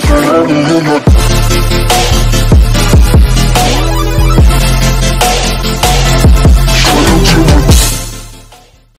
Turn on